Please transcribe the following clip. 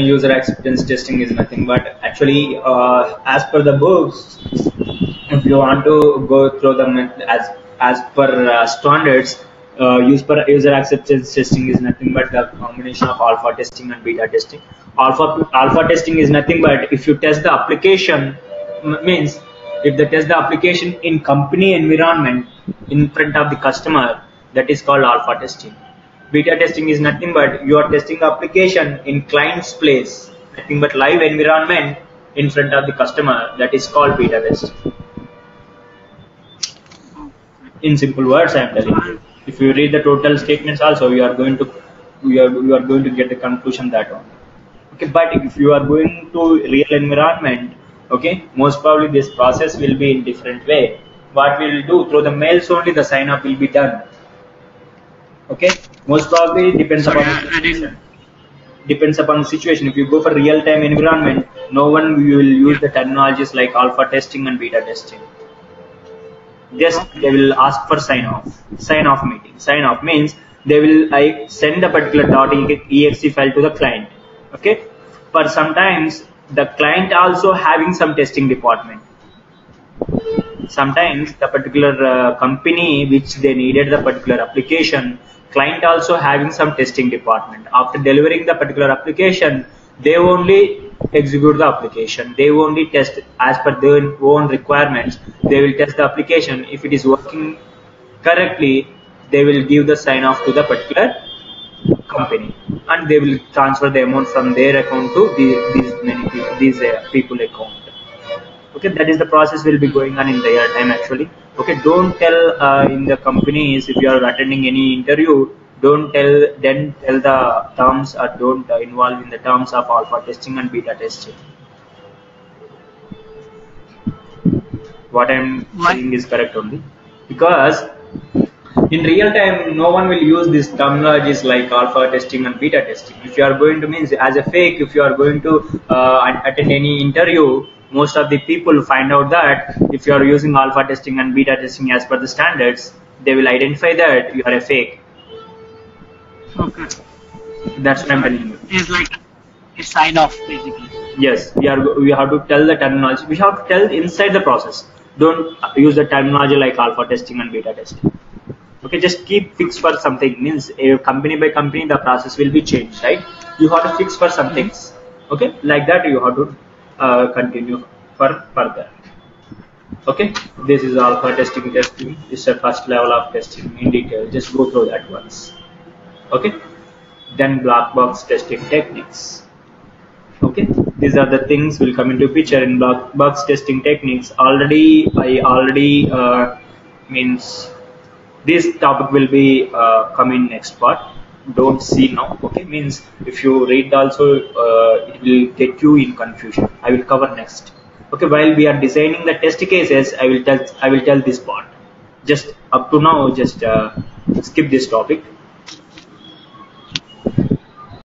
user acceptance testing is nothing but actually uh, as per the books if you want to go through them as as per uh, standards uh, use per user acceptance testing is nothing but the combination of alpha testing and beta testing. Alpha alpha testing is nothing but if you test the application means if they test the application in company environment in front of the customer that is called alpha testing beta testing is nothing but you are testing the application in client's place nothing but live environment in front of the customer. That is called beta testing in simple words i am telling you. If you read the total statements also you are going to you are, you are going to get the conclusion that one okay but if you are going to real environment okay most probably this process will be in different way. What we will do through the mails only the sign up will be done okay? Most probably depends Sorry, upon I- the I didn't- situation. Depends upon the situation. If you go for real time environment no one will use the terminologies like alpha testing and beta testing. Just they will ask for sign off. Sign off meeting. Sign off means they will like send a particular exe file to the client. Okay? But sometimes the client also having some testing department sometimes the particular uh, company which they needed the particular application client also having some testing department. After delivering the particular application they only execute the application. They only test as per their own requirements. They will test the application. If it is working correctly they will give the sign off to the particular company. And they will transfer the amount from their account to these, these many people these uh, people account okay that is the process will be going on in real time actually. Okay don't tell uh, in the companies if you are attending any interview don't tell then tell the terms or don't uh, involve in the terms of alpha testing and beta testing. What i'm saying is correct only. Because in real time no one will use these terminologies like alpha testing and beta testing. If you are going to means as a fake if you are going to uh, attend any interview most of the people find out that if you are using alpha testing and beta testing as per the standards they will identify that you are a fake. Okay. that's what i'm telling you. It's like a sign off basically. yes we are we have to tell the terminology. We have to tell inside the process. Don't use the terminology like alpha testing and beta testing. Okay just keep fixed for something. Means a company by company the process will be changed right? You have to fix for some mm-hmm. things. Okay like that you have to uh, continue for further. Okay? This is alpha testing testing. This is the first level of testing in detail. Just go through that once. Okay? Then black box testing techniques. Okay? These are the things will come into picture in black box testing techniques. Already i already uh, means this topic will be uh, coming next part don't see now okay? Means if you read also uh, it will get you in confusion. I will cover next. Okay while we are designing the test cases i will tell i will tell this part. Just up to now just uh, skip this topic